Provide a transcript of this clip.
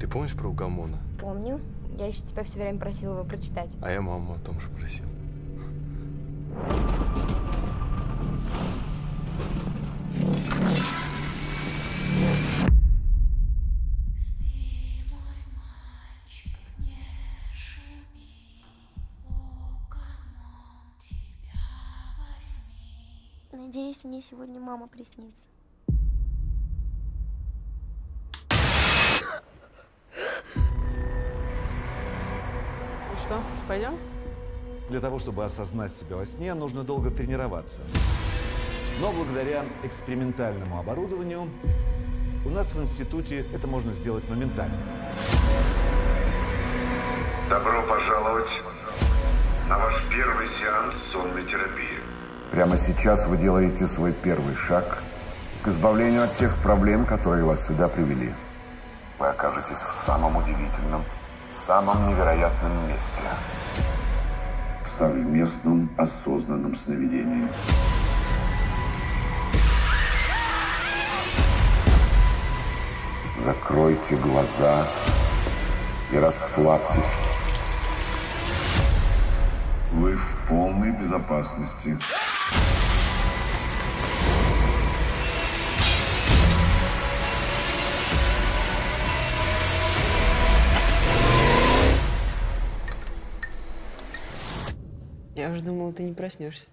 Ты помнишь про Угамона? Помню. Я еще тебя все время просила его прочитать. А я маму о том же просил. Надеюсь, мне сегодня мама приснится. Что, пойдем? Для того, чтобы осознать себя во сне, нужно долго тренироваться. Но благодаря экспериментальному оборудованию у нас в институте это можно сделать моментально. Добро пожаловать на ваш первый сеанс сонной терапии. Прямо сейчас вы делаете свой первый шаг к избавлению от тех проблем, которые вас сюда привели. Вы окажетесь в самом удивительном, самом невероятном месте. В совместном осознанном сновидении. Закройте глаза и расслабьтесь. Вы в полной безопасности. Я уже думала, ты не проснешься.